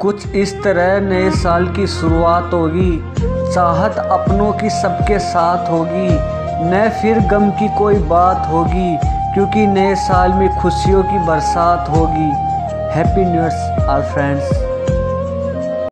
कुछ इस तरह नए साल की शुरुआत होगी। चाहत अपनों की सबके साथ होगी। न फिर गम की कोई बात होगी, क्योंकि नए साल में खुशियों की बरसात होगी। Happy new year our friends